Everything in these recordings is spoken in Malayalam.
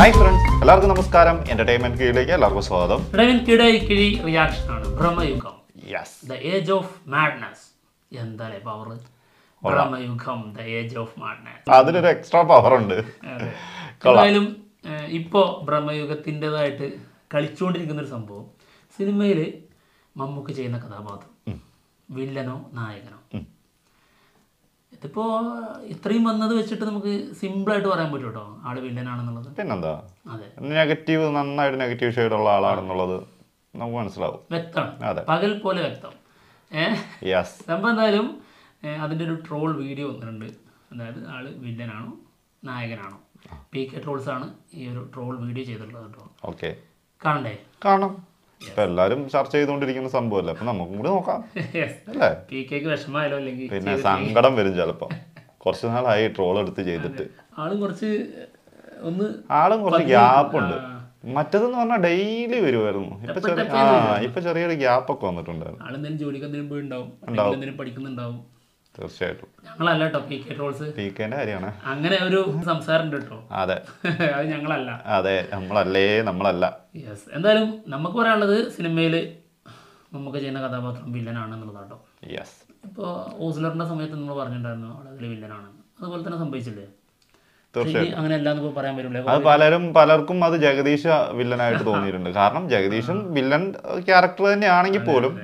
ഹായ് ഫ്രണ്ട്സ് എല്ലാവർക്കും നമസ്കാരം. എന്റർടൈൻമെന്റ് കീഴിലേക്ക് എല്ലാവർക്കും സ്വാഗതം. കിടൈ കിഴി റിയാക്ഷൻ ആണ് Bramayugam yes the age of madness എന്താലേ power Bramayugam the age of madness അതിലൊരു എക്സ്ട്രാ പവർ ഉണ്ട്. എന്തായാലും ഇപ്പോ ഭ്രമയുഗത്തിന്റെതായിട്ട് കളിച്ചുകൊണ്ടിരിക്കുന്ന ഒരു സംഭവം. സിനിമയിൽ മമ്മൂക്ക് ചെയ്യുന്ന കഥാപാത്രം. വില്ലനോ നായകനോ. ഇതിപ്പോ ഇത്രയും വന്നത് വെച്ചിട്ട് നമുക്ക് സിമ്പിൾ ആയിട്ട് പറയാൻ പറ്റും കേട്ടോ ആൾ വില്ലനാണെന്നുള്ളത്. പിന്നെന്താ? അതെ. നെഗറ്റീവ് നന്നായിട്ട് നെഗറ്റീവ് ഷെയ്ഡുള്ള ആളാണെന്നുള്ളത് നമുക്ക് മനസ്സിലാവും. വ്യക്തമാണ്. അതെ. പകൽ പോലെ വ്യക്തം. ഏഹ് സംഭവം എന്തായാലും അതിന്റെ അതിന്റെ ഒരു ട്രോൾ വീഡിയോ വന്നിട്ടുണ്ട്. അതായത് ആൾ വില്ലനാണോ നായകനാണോ? പി കെ ട്രോൾസ് ആണ് ഈ ഒരു ട്രോൾ വീഡിയോ ചെയ്തിട്ടുള്ളത് കേട്ടോ. ഓക്കെ. കാണണ്ടേ? കാണാം. ഇപ്പൊ എല്ലാരും ചർച്ച ചെയ്തുകൊണ്ടിരിക്കുന്ന സംഭവമല്ലേ അപ്പൊ നമുക്കും കൂടി നോക്കാം. അല്ലേ? പിന്നെ സങ്കടം വരും ചിലപ്പോ. കുറച്ച് നാളായി ട്രോൾ എടുത്ത് ചെയ്തിട്ട്. ആളും കുറച്ച് ഒന്ന് ആളും കുറച്ച് ഗ്യാപ്പ് ഉണ്ട്. മറ്റേതെന്ന് പറഞ്ഞാൽ ഡെയിലി വരുമായിരുന്നു ഇപ്പൊ ചെറിയ ആ ഇപ്പൊ ചെറിയൊരു ഗ്യാപ്പ് ഒക്കെ വന്നിട്ടുണ്ടായിരുന്നു. ജോലിക്ക് എന്തെങ്കിലും എന്തെങ്കിലും പഠിക്കുന്നുണ്ടാവും. തീർച്ചയായിട്ടും. ഞങ്ങളല്ല കേട്ടോ പി കെ ട്രോൾസ് പി കെന്റെ കാര്യമാണ്. അങ്ങനെ ഒരു സംസാരം കേട്ടോ അതെ. അത് ഞങ്ങളല്ല. അതെ നമ്മളല്ലേ നമ്മളല്ല. യെസ് എന്തായാലും നമുക്ക് പറയാനുള്ളത് സിനിമയിൽ നമുക്ക് ചെയ്യുന്ന കഥാപാത്രം വില്ലനാണ് എന്നുള്ളതാട്ടോ. യെസ് ഇപ്പോൾ ഓസ്ലറിന്റെ സമയത്ത് നമ്മൾ പറഞ്ഞിട്ടുണ്ടായിരുന്നു അവിടെ അതിൽ വില്ലനാണെന്ന്. അതുപോലെ തന്നെ സംഭവിച്ചില്ലേ? അത് പലരും പലർക്കും അത് ജഗദീഷ് വില്ലനായിട്ട് തോന്നിയിട്ടുണ്ട്. കാരണം ജഗദീഷും വില്ലൻ ക്യാരക്ടർ തന്നെയാണെങ്കിൽ പോലും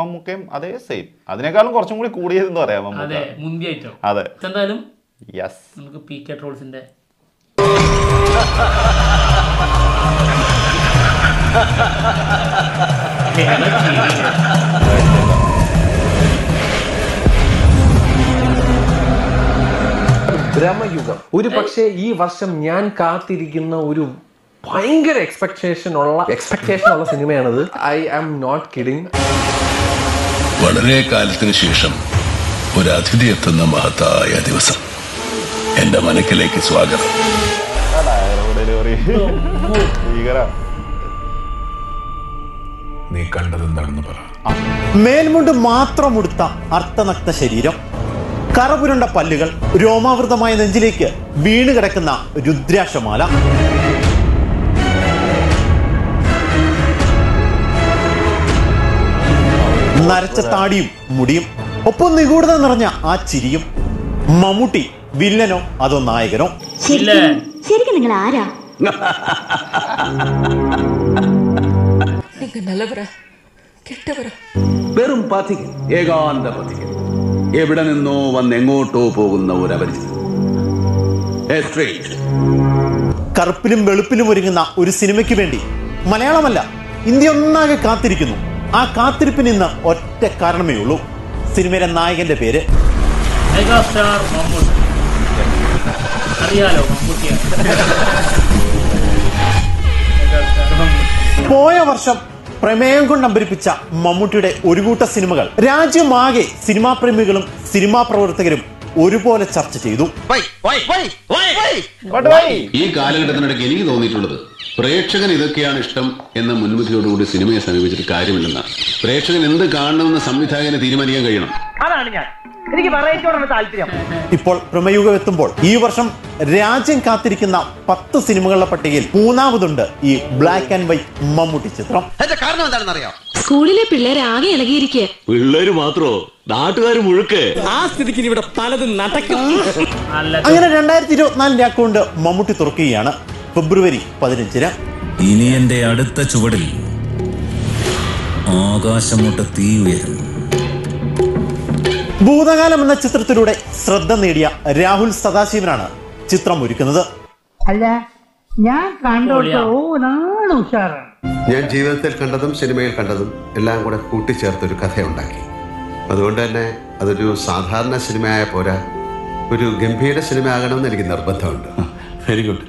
മമ്മൂക്കയും അതേ സെയിം. അതിനേക്കാളും കുറച്ചും കൂടി കൂടിയതെന്ന് പറയാം മമ്മൂക്ക അതെ എന്തായാലും യെസ് നമുക്ക് പി കെ ട്രോൾസിന്റെ ഭ്രമയുഗം ഒരു പക്ഷേ ഈ വർഷം ഞാൻ കാത്തിരിക്കുന്ന ഒരു ഭയങ്കര എക്സ്പെക്ടേഷൻ ഉള്ള എക്സ്പെക്ടേഷൻ ഉള്ള സിനിമയാണത്. ഐ ആം നോട്ട് കിഡിങ് വളരെ കാലത്തിന് ശേഷം ഒരു അതിഥി എത്തുന്ന മഹത്തായ ദിവസം. എന്റെ മനക്കിലേക്ക് സ്വാഗതം. ഡെലിവറി. നീ കണ്ടതെന്താണെന്ന് പറ. മേൽമുണ്ട് മാത്രം ഉടുത്ത അർത്ഥനക്ത ശരീരം കറപുരണ്ട പല്ലുകൾ രോമാവൃതമായ നെഞ്ചിലേക്ക് വീണ് കിടക്കുന്ന രുദ്രാക്ഷമാല. നരച്ച താടിയും മുടിയും ഒപ്പം നിഗൂഢത നിറഞ്ഞ ആ ചിരിയും മമ്മൂട്ടി വില്ലനോ അതോ നായകനോ. ശരിക്കും നിങ്ങൾ ആരാ? நீங்க நல்லவரா கெட்டவரா വെറും പഥികൻ ഏകാന്ത പഥികൻ എവിടെ നിന്നോ വന്ന് എങ്ങോട്ടോ പോകുന്ന ഒരു അപരിചിതൻ A stranger. കറുപ്പിലും വെളുപ്പിലും ഒരുങ്ങുന്ന ഒരു സിനിമയ്ക്ക് വേണ്ടി മലയാളമല്ല ഇന്ത്യ ഒന്നാകെ കാത്തിരിക്കുന്നു ആ കാത്തിരിപ്പിന് ഇന്ന് ഒറ്റ കാരണമേ ഉള്ളൂ സിനിമയിലെ നായകന്റെ പേര് മെഗാസ്റ്റാർ മമ്മൂട്ടി അറിയാലോ മമ്മൂട്ടിയാണ് മെഗാസ്റ്റാർ മമ്മൂട്ടി പോയ വർഷം പ്രമേയം കൊണ്ട് അമ്പരിപ്പിച്ച മമ്മൂട്ടിയുടെ ഒരു കൂട്ട സിനിമകൾ. രാജ്യമാകെ സിനിമാ പ്രേമികളും സിനിമാ പ്രവർത്തകരും ഒരുപോലെ ചർച്ച ചെയ്തു? ഈ കാലഘട്ടത്തിനിടയ്ക്ക് എനിക്ക് തോന്നിയിട്ടുള്ളത് പ്രേക്ഷകൻ ഇതൊക്കെയാണ് ഇഷ്ടം എന്ന മുൻവിധിയോടുകൂടി സിനിമയെ സമീപിച്ചിട്ട് കാര്യമില്ലെന്നാണ്. പ്രേക്ഷകൻ എന്ത് കാണണമെന്ന് സംവിധായകന് തീരുമാനിക്കാൻ കഴിയണം. അതാണ് ഞാൻ. എനിക്ക് വെറൈറ്റിയോടാണ് താല്പര്യം. ഇപ്പോൾ പ്രമയുഗം എത്തുമ്പോൾ ഈ വർഷം രാജ്യം കാത്തിരിക്കുന്ന പത്ത് സിനിമകളുടെ പട്ടികയിൽ മൂന്നാമതുണ്ട് ഈ ബ്ലാക്ക് ആൻഡ് വൈറ്റ് മമ്മൂട്ടി ചിത്രം. കാരണം എന്താണെന്ന് അറിയാം സ്കൂളിലെ പിള്ളേർ ആകെ ഇളകിയിരിക്കുക പിള്ളേര് മാത്രോ? നാട്ടുകാർ മുഴുക്കെ? നടക്കും. അങ്ങനെ രണ്ടായിരത്തി ഇരുപത്തിനാലിന്റെ അക്കൗണ്ട് മമ്മൂട്ടി തുറക്കുകയാണ് ഫെബ്രുവരി പതിനഞ്ചിന്. ഇനി എന്റെ അടുത്ത ചുവടിൽ ആകാശമൊട്ട് തീ ഉയരും. ഭൂതകാലം എന്ന ചിത്രത്തിലൂടെ ശ്രദ്ധ നേടിയ രാഹുൽ സദാശിവനാണ് ചിത്രം ഒരുക്കുന്നത് അല്ല ഞാൻ ഞാൻ ജീവിതത്തിൽ കണ്ടതും സിനിമയിൽ കണ്ടതും എല്ലാം കൂടെ കൂട്ടിച്ചേർത്തൊരു കഥയുണ്ടാക്കി. അതുകൊണ്ട് തന്നെ അതൊരു സാധാരണ സിനിമയായ പോരാ. ഒരു ഗംഭീര സിനിമ ആകണമെന്ന് എനിക്ക് നിർബന്ധമുണ്ട്. Very good.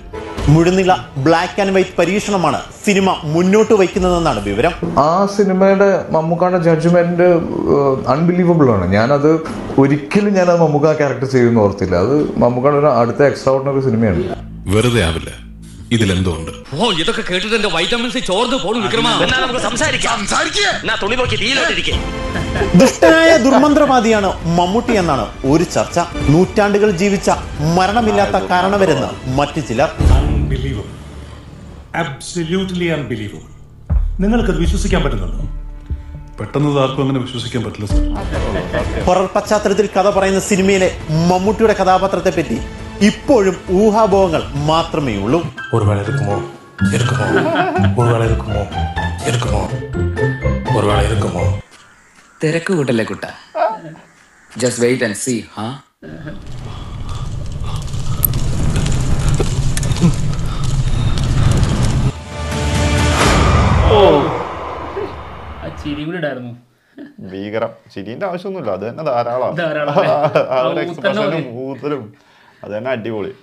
മുഴുനില black and white പരീക്ഷണമാണ് സിനിമ മുന്നോട്ട് വയ്ക്കുന്നതെന്നാണ് വിവരം. ആ സിനിമയുടെ മമ്മൂക്കാടെ ജഡ്ജ്മെന്റ് അൺബിലീവബിൾ ആണ്. ഞാനത് ഒരിക്കലും ഞാൻ അത് മമ്മൂക്ക ക്യാരക്ടർ ചെയ്യുമെന്ന് ഓർത്തില്ല. അത് മമ്മൂക്കാട് ഒരു അടുത്ത എക്സ്ട്രാ ഓർഡിനറി സിനിമയാണ്. വെറുതെ ആവില്ല. ഇതിലെന്തോ ഉണ്ട് ഓ ഇതൊക്കെ കേട്ടിട്ട് എന്റെ വൈറ്റമിൻസ് ചോർന്ന് പോണു വിക്രമ. നമുക്ക് സംസാരിക്കാം. എന്നാ തുണി നോക്കി തീയിലോട്ടിരിക്കേ. ദുഷ്ടനായ ദുർമന്ത്രവാദിയാണ് മമ്മൂട്ടി എന്നാണ് ഒരു ചർച്ച. നൂറ്റാണ്ടുകൾ ജീവിച്ച മരണമില്ലാത്ത കാരണവരെന്ന് മറ്റു ചിലർ. അബ്സല്യൂട്ട്ലി അൺബിലീവബിൾ നിങ്ങൾക്കത് വിശ്വസിക്കാൻ പറ്റുന്നുണ്ടോ പെട്ടെന്ന് ആർക്കും അങ്ങനെ വിശ്വസിക്കാൻ പറ്റില്ല സർ ഹൊറർ പശ്ചാത്തലത്തിൽ കഥ പറയുന്ന സിനിമയിലെ മമ്മൂട്ടിയുടെ കഥാപാത്രത്തെ പറ്റി ഇപ്പോഴും ഊഹാഭോഹങ്ങൾ മാത്രമേ ഉള്ളൂ ஒருவேளை இருக்குமோ இருக்குமோ ஒருவேளை இருக்குமோ இருக்குமோ ஒருவேளை இருக்குமோ തിരക്ക് കൂട്ടല്ലേ കുട്ട ജസ്റ്റ് വെയിറ്റ് ആൻഡ് സീ ഹാ ആ ചിരി കൂടി ഇടായിരുന്നു. ഭീകരം. ചിരിന്റെ ആവശ്യമൊന്നുമില്ല. അത് തന്നെ ധാരാളം. ധാരാളം. ആ ഒരു ആ ഊത്തന്നെ എക്സ്പ്രഷനും മതി. ഊത്തലും അത് തന്നെ അടിപൊളി.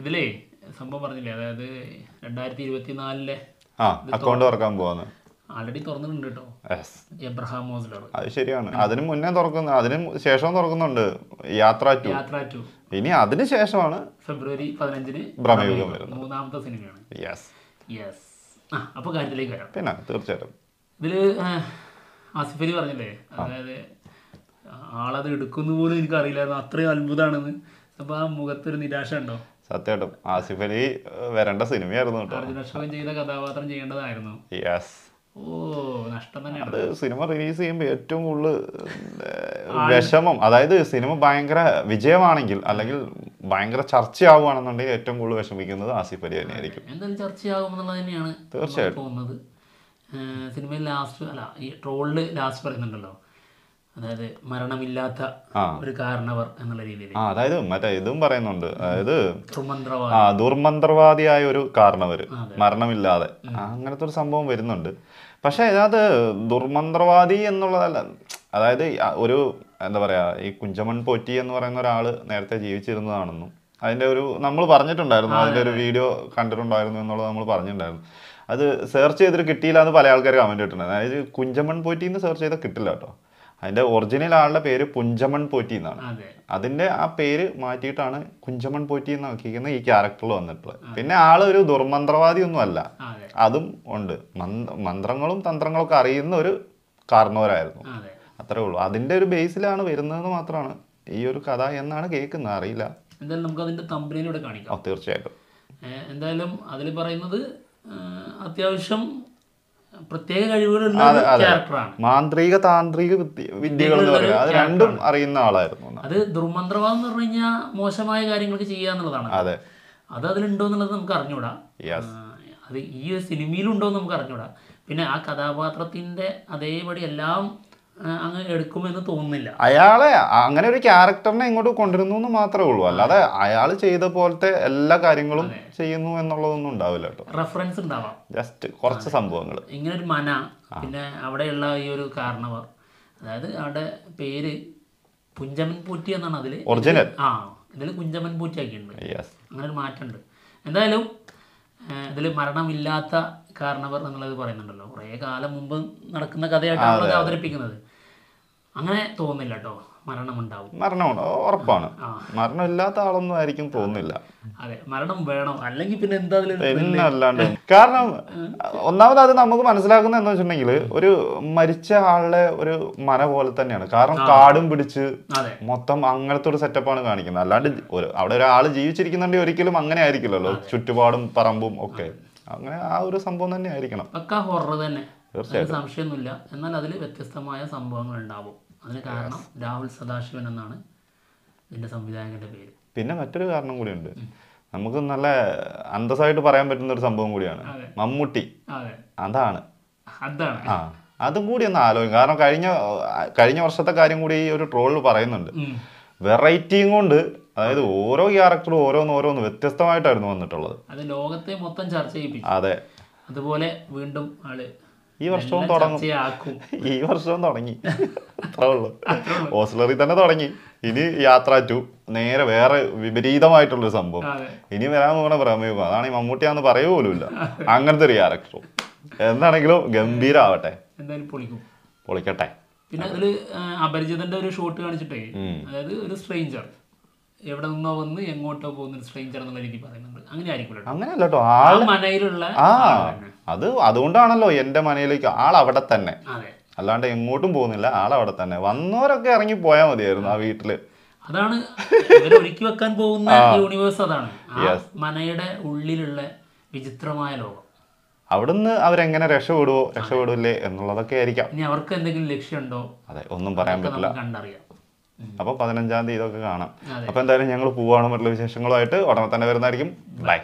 ഇതിലേ സംഭവം പറഞ്ഞില്ലേ? അതായത് രണ്ടായിരത്തി ഇരുപത്തിനാലിലെ അക്കൗണ്ട് തുറക്കാൻ പോവാന്ന്. ആൾറെഡി തുറന്നിട്ടുണ്ട് കേട്ടോ. എബ്രഹാം മോസ്ലർ അത് ശരിയാണ്. അതിന് മുന്നേ തുറക്കുന്ന അതിന് ശേഷം തുറക്കുന്നുണ്ട്. യാത്ര ടു. യാത്ര ടു. ഇനി അതിന് ശേഷമാണ് ഫെബ്രുവരി പതിനഞ്ചിന് ബ്രഹ്മയുഗം വരുന്നത്. മൂന്നാമത്തെ സിനിമയാണ്. യെസ് യെസ് ആ അപ്പോൾ കാര്യത്തിലേക്ക് വരാം. പിന്നെ തീർച്ചയായിട്ടും. ഇതിൽ ആസിഫ് അലി പറഞ്ഞില്ലേ? അതായത് ആളത് എടുക്കുന്നു പോലും എനിക്ക് അറിയില്ലായിരുന്നു അത്രയും അത്ഭുതമാണെന്ന് അപ്പൊ ആ മുഖത്തൊരു നിരാശ ഉണ്ടോ സത്യമായിട്ടും ആസിഫ് അലി വരേണ്ട സിനിമയായിരുന്നു കേട്ടോ. ചെയ്ത കഥാപാത്രം ചെയ്യേണ്ടതായിരുന്നു. യെസ്. അത് സിനിമ റിലീസ് ചെയ്യുമ്പോൾ ഏറ്റവും കൂടുതൽ വിഷമം. അതായത് സിനിമ ഭയങ്കര വിജയമാണെങ്കിൽ അല്ലെങ്കിൽ ഭയങ്കര ചർച്ചയാവുകയാണെന്നുണ്ടെങ്കിൽ ഏറ്റവും കൂടുതൽ വിഷമിക്കുന്നത് ആസിഫ് അലി തന്നെയായിരിക്കും. എന്തായാലും ചർച്ചയാകുമെന്നുള്ളത് തന്നെയാണ് തീർച്ചയായിട്ടും. തോന്നുന്നത്. സിനിമയിൽ ലാസ്റ്റ് അല്ല ഈ ട്രോളിൽ ലാസ്റ്റ് പറയുന്നുണ്ടല്ലോ. അതായത് മരണമില്ലാത്ത ഒരു കാരണവർ എന്നുള്ള രീതിയിൽ ആ അതായത് മറ്റേ ഇതും പറയുന്നുണ്ട്. അതായത് ദുർമന്ത്രവാദിയായ ഒരു കാരണവർ മരണമില്ലാതെ. അങ്ങനത്തെ ഒരു സംഭവം വരുന്നുണ്ട്. പക്ഷെ ഇതാത് ദുർമന്ത്രവാദി എന്നുള്ളതല്ല അതായത് ഒരു എന്താ പറയാ ഈ കുഞ്ചമൺ പോറ്റി എന്ന് പറയുന്ന ഒരാൾ നേരത്തെ ജീവിച്ചിരുന്നതാണെന്നും അതിന്റെ ഒരു നമ്മൾ പറഞ്ഞിട്ടുണ്ടായിരുന്നു അതിന്റെ അതിന്റെ ഒരു വീഡിയോ കണ്ടിട്ടുണ്ടായിരുന്നു എന്നുള്ളത് നമ്മൾ പറഞ്ഞിട്ടുണ്ടായിരുന്നു. അത് സെർച്ച് ചെയ്തിട്ട് കിട്ടിയില്ല എന്ന് പല ആൾക്കാർ കമന്റ് ഇട്ടിട്ടുണ്ട്. അതായത് കുഞ്ചമൺ പോറ്റി എന്ന് സെർച്ച് ചെയ്താൽ കിട്ടില്ല കേട്ടോ. അതിന്റെ ഒറിജിനൽ ആളുടെ പേര് പുഞ്ചമൺ പോറ്റി എന്നാണ്. അതെ. അതിന്റെ ആ പേര് മാറ്റിയിട്ടാണ് കുഞ്ചമൺ പോറ്റി എന്ന് ആക്കിയിരിക്കുന്ന ഈ ക്യാരക്ടറിൽ വന്നിട്ടുള്ളത്. പിന്നെ ആൾ ഒരു ദുർമന്ത്രവാദി ഒന്നും അല്ല. അതും. ഉണ്ട്. മന്ത്രങ്ങളും തന്ത്രങ്ങളും ഒക്കെ അറിയുന്ന ഒരു കാരണവരായിരുന്നു അത്രേ ഉള്ളൂ. അതിന്റെ ഒരു ബേസിലാണ് വരുന്നതെന്ന് മാത്രമാണ്. ഈ ഒരു കഥ എന്നാണ് കേൾക്കുന്നത്. അറിയില്ല. എന്തായാലും നമുക്ക് അതിന്റെ തമ്പനിയിലൂടെ കാണിക്കാം. തീർച്ചയായിട്ടും. എന്തായാലും അതിൽ പറയുന്നത് അത്യാവശ്യം പ്രത്യേക കഴിവുകളുള്ള ക്യാരക്ടറാണ് മാന്ത്രിക താന്ത്രിക വിദ്യ- വിദ്യകൾ എന്ന് പറയുന്നത്. അത് രണ്ടും അറിയുന്ന ആളായിരുന്നു അത് ദുർമന്ത്രവാദം എന്ന് പറഞ്ഞു കഴിഞ്ഞാൽ മോശമായ കാര്യങ്ങളൊക്കെ ചെയ്യുക എന്നുള്ളതാണ്. അതെ. അത് അതിലുണ്ടോ എന്നുള്ളത് നമുക്ക് അറിഞ്ഞൂടാ അത് ഈ ഒരു സിനിമയിലുണ്ടോ എന്ന് നമുക്ക് അറിഞ്ഞൂടാ പിന്നെ ആ കഥാപാത്രത്തിന്റെ അതേപടി എല്ലാം അങ്ങ് എടുക്കുമെന്ന് തോന്നുന്നില്ല. അയാളെ അങ്ങനെ ഒരു ക്യാരക്ടറിനെ ഇങ്ങോട്ട് കൊണ്ടുവരുന്നു എന്ന് മാത്രമേ ഉള്ളൂ. അല്ലാതെ അയാൾ ചെയ്ത പോലത്തെ എല്ലാ കാര്യങ്ങളും ചെയ്യുന്നു എന്നുള്ളതൊന്നും ഉണ്ടാവില്ല കേട്ടോ. റെഫറൻസ് ഉണ്ടാവാം. ജസ്റ്റ് കുറച്ച് സംഭവങ്ങൾ ഇങ്ങനെ ഒരു മന പിന്നെ അവിടെയുള്ള ഈ ഒരു കാരണവർ. അതായത് അവിടെ പേര് പുഞ്ചമൻ പൂറ്റി എന്നാണ് അതിൽ ഒറിജിനൽ ആ ഇതിൽ കുഞ്ചമൻ പൂറ്റി ആക്കിയിട്ടുണ്ട് അങ്ങനെ ഒരു മാറ്റമുണ്ട്. എന്തായാലും ഇതിൽ മരണമില്ലാത്ത കാരണവർ എന്നുള്ളത് പറയുന്നുണ്ടല്ലോ. കുറേ കാലം മുമ്പ് നടക്കുന്ന കഥയായിട്ടാണ് അവതരിപ്പിക്കുന്നത്. അങ്ങനെ തോന്നുന്നില്ല കേട്ടോ. മരണമുണ്ടാവും. മരണമുണ്ട്. ഉറപ്പാണ്. മരണമില്ലാത്ത ആളൊന്നും ആയിരിക്കും തോന്നുന്നില്ല. അതെ മരണം വേണം. അല്ലെങ്കിൽ പിന്നെ എന്താ പിന്നെ അല്ലാണ്ട് കാരണം ഒന്നാമത് അത് നമുക്ക് മനസ്സിലാക്കുന്നത് എന്താ വെച്ചിട്ടുണ്ടെങ്കിൽ ഒരു മരിച്ച ആളുടെ ഒരു മന പോലെ തന്നെയാണ്. കാരണം. കാടും പിടിച്ച് മൊത്തം അങ്ങനത്തെ ഒരു സെറ്റപ്പാണ് കാണിക്കുന്നത്. അല്ലാണ്ട് ഒരു അവിടെ ഒരാൾ ജീവിച്ചിരിക്കുന്നുണ്ടെങ്കിൽ ഒരിക്കലും അങ്ങനെ ആയിരിക്കില്ലല്ലോ. ചുറ്റുപാടും പറമ്പും ഒക്കെ. അങ്ങനെ ആ ഒരു സംഭവം തന്നെ ആയിരിക്കണം. പക്ക ഹൊറർ തന്നെ. തീർച്ചയായും സംശയമൊന്നുമില്ല. എന്നാൽ അതിൽ വ്യത്യസ്തമായ സംഭവങ്ങൾ ഉണ്ടാവും. അതിന് കാരണം രാഹുൽ സദാശിവൻ എന്നാണ് ഇതിന്റെ സംവിധായകന്റെ പേര്. പിന്നെ മറ്റൊരു കാരണം കൂടിയുണ്ട്. നമുക്ക് നല്ല അന്തസ്സായിട്ട് പറയാൻ പറ്റുന്ന ഒരു സംഭവം കൂടിയാണ്. മമ്മൂട്ടി. അതെ. അതാണ്. അതാണ്. ആ അതും കൂടി ഒന്ന് ആലോചിക്കും കാരണം കഴിഞ്ഞ കഴിഞ്ഞ വർഷത്തെ കാര്യം കൂടി ഈ ഒരു ട്രോളിൽ പറയുന്നുണ്ട്. വെറൈറ്റിയും കൊണ്ട് അതായത് ഓരോ ക്യാരക്ടറും ഓരോന്ന് ഓരോന്ന് വ്യത്യസ്തമായിട്ടായിരുന്നു വന്നിട്ടുള്ളത്. അത് ലോകത്തെ മൊത്തം ചർച്ച ചെയ്യിപ്പിച്ചു. അതെ. അതുപോലെ വീണ്ടും ആൾ ഈ വർഷവും തുടങ്ങും. ഈ വർഷവും തുടങ്ങി. അത്രേ ഉള്ളൂ. ഓസ്ലറി തന്നെ തുടങ്ങി. ഇനി യാത്ര ടു നേരെ വേറെ വിപരീതമായിട്ടുള്ളൊരു സംഭവം. ഇനി വരാൻ പോകണ പ്രമേയം അതാണ് ഈ മമ്മൂട്ടിയാന്ന് പറയുക പോലുമില്ല അങ്ങനത്തെ ഒരു ക്യാരക്ടറും. എന്താണെങ്കിലും ഗംഭീരാവട്ടെ. എന്തായാലും പൊളിക്കും. പൊളിക്കട്ടെ. പിന്നെ അതിൽ അപരിചിതന്റെ ഒരു ഷോട്ട് കാണിച്ചിട്ടേ. അതായത് ഒരു സ്ട്രേഞ്ചർ എവിടെ നിന്നോ വന്ന് എങ്ങോട്ടോ പോകുന്ന സ്ട്രേഞ്ചർ എന്നുള്ള രീതി പറയുന്നത് അങ്ങനെ ആയിരിക്കും അങ്ങനെ അല്ലട്ടോ മനയിലുള്ള ആ അത് അതുകൊണ്ടാണല്ലോ എന്റെ മനയിലേക്ക് ആൾ അവിടെ തന്നെ. അല്ലാണ്ട് എങ്ങോട്ടും പോകുന്നില്ല ആൾ അവിടെ തന്നെ. വന്നവരൊക്കെ ഇറങ്ങി പോയാൽ മതിയായിരുന്നു ആ വീട്ടിൽ. അതാണ് ഒരുക്കി വെക്കാൻ പോകുന്ന. യൂണിവേഴ്സ് അതാണ്. മനയുടെ ഉള്ളിലുള്ള വിചിത്രമായ ലോകം. അവിടുന്ന് അവരെങ്ങനെ രക്ഷപ്പെടുവോ രക്ഷപ്പെടില്ലേ എന്നുള്ളതൊക്കെ ആയിരിക്കാം. ഇനി അവർക്ക് എന്തെങ്കിലും ലക്ഷ്യമുണ്ടോ? അതെ ഒന്നും പറയാൻ പറ്റില്ല. കണ്ടറിയാം. അപ്പോൾ പതിനഞ്ചാം തീയതി ഇതൊക്കെ കാണാം. അപ്പൊ അപ്പോൾ എന്തായാലും ഞങ്ങൾ പോവാണ് മറ്റുള്ള വിശേഷങ്ങളുമായിട്ട്. ഉടനെ തന്നെ വരുന്നതായിരിക്കും. ബൈ